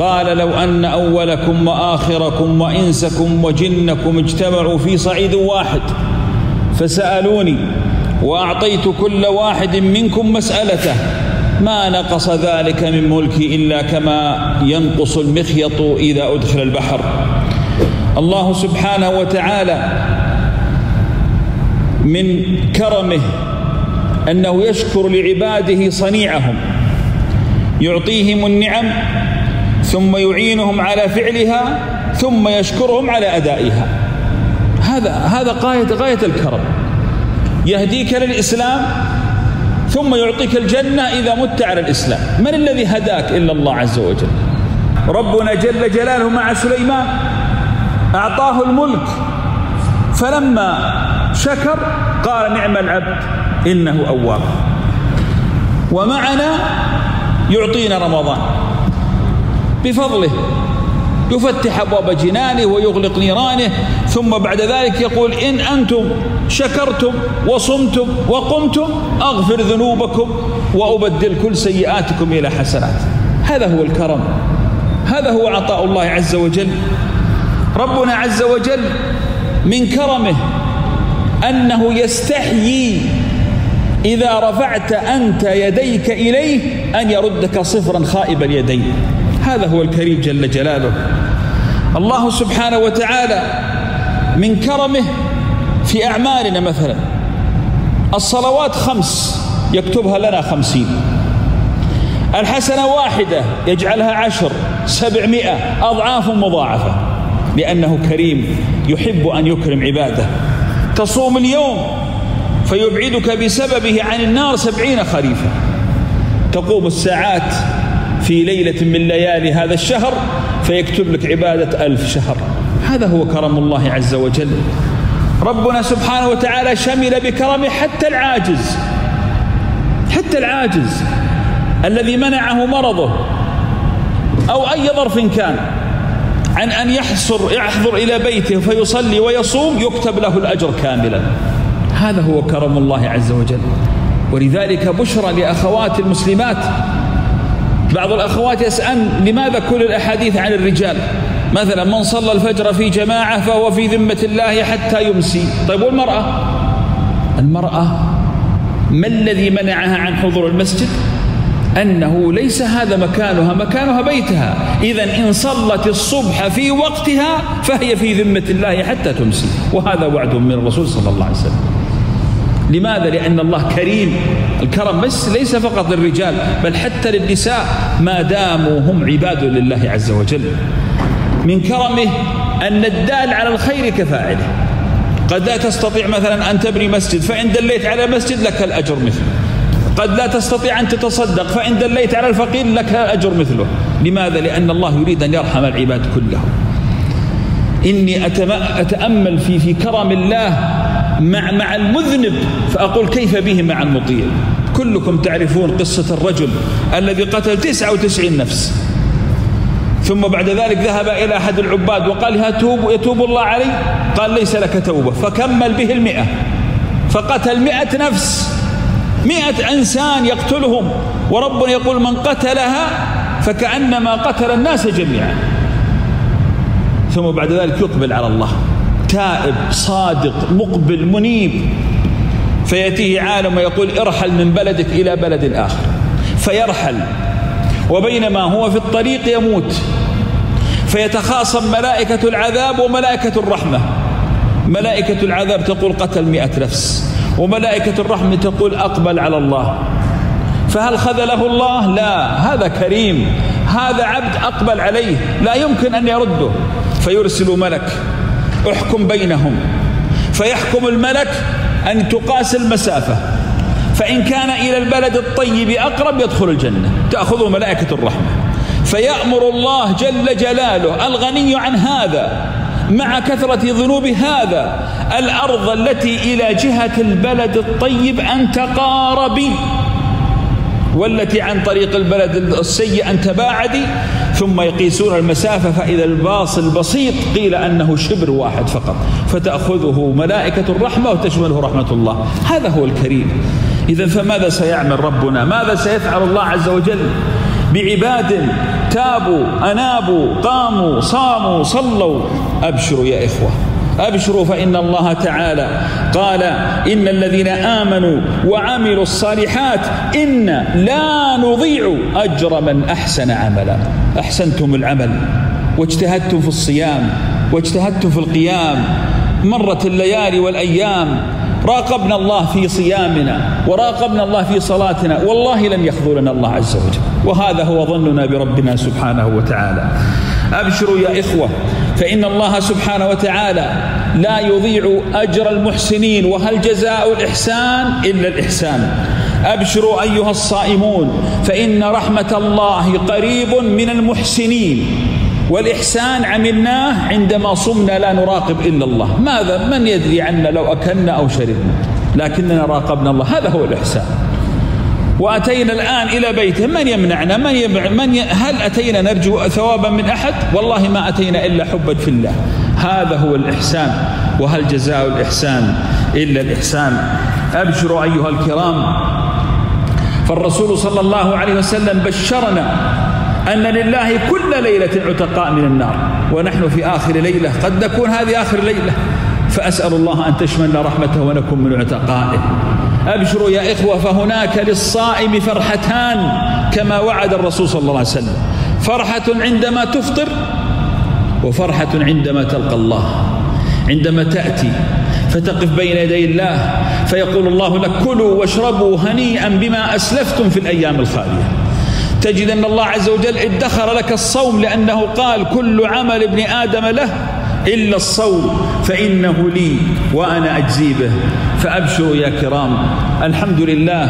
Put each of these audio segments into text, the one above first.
قال لو أن أولكم وآخركم وإنسكم وجنكم اجتمعوا في صعيد واحد فسألوني وأعطيت كل واحد منكم مسألته ما نقص ذلك من ملكي إلا كما ينقص المخيط إذا أدخل البحر الله سبحانه وتعالى من كرمه أنه يشكر لعباده صنيعهم يعطيهم النعم ثم يعينهم على فعلها ثم يشكرهم على أدائها. هذا هذا غاية غاية الكرم. يهديك للإسلام ثم يعطيك الجنة إذا مت على الإسلام. من الذي هداك إلا الله عز وجل؟ ربنا جل جلاله مع سليمان أعطاه الملك فلما شكر قال نعم العبد إنه أواب. ومعنا يعطينا رمضان. بفضله. يفتح أبواب جنانه ويغلق نيرانه ثم بعد ذلك يقول إن أنتم شكرتم وصمتم وقمتم أغفر ذنوبكم وأبدل كل سيئاتكم إلى حسنات. هذا هو الكرم. هذا هو عطاء الله عز وجل. ربنا عز وجل من كرمه أنه يستحيي إذا رفعت أنت يديك إليه أن يردك صفرا خائب اليدين. هذا هو الكريم جل جلاله. الله سبحانه وتعالى من كرمه في أعمالنا مثلا. الصلوات خمس يكتبها لنا خمسين. الحسنة واحدة يجعلها عشر سبعمائة أضعاف مضاعفة. لأنه كريم يحب أن يكرم عباده. تصوم اليوم فيبعدك بسببه عن النار سبعين خريفا. تقوم الساعات في ليلة من ليالي هذا الشهر فيكتب لك عبادة ألف شهر. هذا هو كرم الله عز وجل. ربنا سبحانه وتعالى شمل بكرمه حتى العاجز. حتى العاجز. الذي منعه مرضه. أو أي ظرف كان. عن أن يحصر يحضر إلى بيته فيصلي ويصوم يكتب له الأجر كاملا. هذا هو كرم الله عز وجل. ولذلك بشرى لأخوات المسلمات بعض الأخوات يسأل لماذا كل الأحاديث عن الرجال؟ مثلا من صلى الفجر في جماعة فهو في ذمة الله حتى يمسي. طيب والمرأة؟ المرأة ما الذي منعها عن حضور المسجد؟ أنه ليس هذا مكانها مكانها بيتها. إذا إن صلت الصبح في وقتها فهي في ذمة الله حتى تمسي. وهذا وعد من الرسول صلى الله عليه وسلم. لماذا؟ لأن الله كريم. الكرم بس ليس فقط للرجال بل حتى للنساء. ما داموا هم عباد لله عز وجل. من كرمه أن الدال على الخير كفاعله. قد لا تستطيع مثلا أن تبني مسجد فإن دليت على مسجد لك الأجر مثله. قد لا تستطيع أن تتصدق فإن دليت على الفقير لك الأجر مثله. لماذا؟ لأن الله يريد أن يرحم العباد كلهم. إني أتأمل في في كرم الله مع مع المذنب فأقول كيف به مع المطيع؟ كلكم تعرفون قصة الرجل الذي قتل تسعة وتسعين نفس. ثم بعد ذلك ذهب إلى أحد العباد وقال يتوب, يتوب الله علي. قال ليس لك توبة. فكمل به المئة. فقتل مئة نفس. مئة إنسان يقتلهم. وربنا يقول من قتلها فكأنما قتل الناس جميعا. ثم بعد ذلك يقبل على الله. تائب صادق مقبل منيب. فيأتيه عالم ويقول ارحل من بلدك إلى بلد آخر. فيرحل وبينما هو في الطريق يموت. فيتخاصم ملائكة العذاب وملائكة الرحمة. ملائكة العذاب تقول قتل مئة نفس وملائكة الرحمة تقول أقبل على الله. فهل خذله الله؟ لا. هذا كريم. هذا عبد أقبل عليه. لا يمكن أن يرده. فيرسل ملك. احكم بينهم. فيحكم الملك أن تقاس المسافة. فإن كان إلى البلد الطيب أقرب يدخل الجنة. تأخذه ملائكة الرحمة. فيأمر الله جل جلاله الغني عن هذا مع كثرة ذنوب هذا الأرض التي إلى جهة البلد الطيب أن تقاربي والتي عن طريق البلد السيء أن تباعدي ثم يقيسون المسافة فإذا الباصل بسيط قيل أنه شبر واحد فقط. فتأخذه ملائكة الرحمة وتشمله رحمة الله. هذا هو الكريم. إذا فماذا سيعمل ربنا؟ ماذا سيفعل الله عز وجل؟ بعباد تابوا أنابوا قاموا صاموا صلوا. أبشروا يا إخوة. أبشروا فإن الله تعالى قال إن الذين آمنوا وعملوا الصالحات إن لا نضيع أجر من أحسن عملا. أحسنتم العمل واجتهدتم في الصيام واجتهدتم في القيام مرت الليالي والأيام راقبنا الله في صيامنا وراقبنا الله في صلاتنا والله لن يخذلنا الله عز وجل. وهذا هو ظننا بربنا سبحانه وتعالى. أبشروا يا إخوة فإن الله سبحانه وتعالى لا يضيع أجر المحسنين وهل جزاء الإحسان إلا الإحسان؟ أبشروا أيها الصائمون فإن رحمة الله قريب من المحسنين والإحسان عملناه عندما صمنا لا نراقب إلا الله. ماذا؟ من يدري عنا لو أكلنا أو شربنا لكننا راقبنا الله. هذا هو الإحسان. وأتينا الآن إلى بيته. من يمنعنا؟ من, يمنع من ي... هل أتينا نرجو ثوابا من أحد؟ والله ما أتينا إلا حبا في الله. هذا هو الإحسان. وهل جزاء الإحسان إلا الإحسان؟ أبشروا أيها الكرام. فالرسول صلى الله عليه وسلم بشرنا أن لله كل ليلة عتقاء من النار. ونحن في آخر ليلة. قد نكون هذه آخر ليلة. فأسأل الله أن تشملنا رحمته ونكون من عتقائه. أبشروا يا إخوة فهناك للصائم فرحتان كما وعد الرسول صلى الله عليه وسلم. فرحة عندما تفطر وفرحة عندما تلقى الله. عندما تأتي فتقف بين يدي الله فيقول الله لك كلوا واشربوا هنيئا بما أسلفتم في الأيام الخالية. تجد أن الله عز وجل ادخر لك الصوم لأنه قال كل عمل ابن آدم له إلا الصوم فإنه لي وأنا أجزي به. فأبشروا يا كرام الحمد لله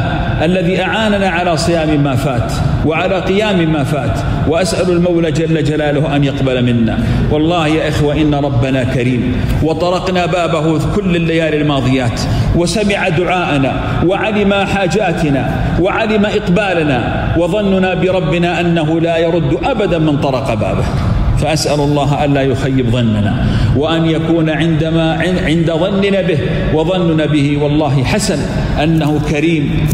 الذي أعاننا على صيام ما فات وعلى قيام ما فات وأسأل المولى جل جلاله أن يقبل منا. والله يا إخوة إن ربنا كريم وطرقنا بابه كل الليالي الماضيات وسمع دعاءنا وعلم حاجاتنا وعلم إقبالنا وظننا بربنا أنه لا يرد أبدا من طرق بابه. فأسأل الله ألا يخيب ظننا وأن يكون عندما عند ظننا به وظننا به والله حسن أنه كريم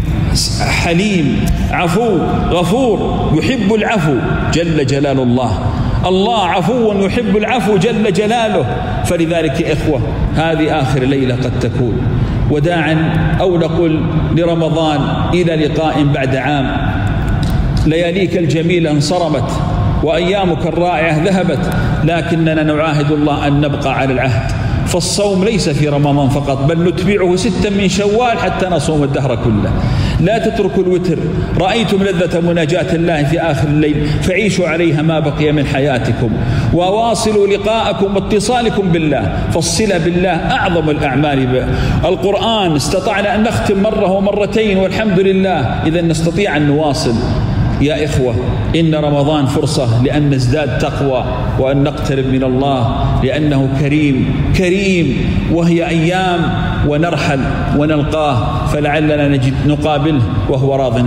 حليم عفو غفور يحب العفو جل جلال الله. الله عفو يحب العفو جل جلاله. فلذلك إخوة هذه آخر ليلة قد تكون. وداعا أو نقول لرمضان إلى لقاء بعد عام. لياليك الجميلة انصرمت. وأيامك الرائعة ذهبت لكننا نعاهد الله أن نبقى على العهد. فالصوم ليس في رمضان فقط بل نتبعه ستا من شوال حتى نصوم الدهر كله. لا تتركوا الوتر. رأيتم لذة مناجاة الله في آخر الليل فعيشوا عليها ما بقي من حياتكم. وواصلوا لقاءكم واتصالكم بالله. فالصلة بالله أعظم الأعمال القرآن استطعنا أن نختم مرة ومرتين والحمد لله. إذا نستطيع أن نواصل. يا إخوة إن رمضان فرصة لأن نزداد تقوى وأن نقترب من الله لأنه كريم كريم وهي أيام ونرحل ونلقاه فلعلنا نجد نقابله وهو راض.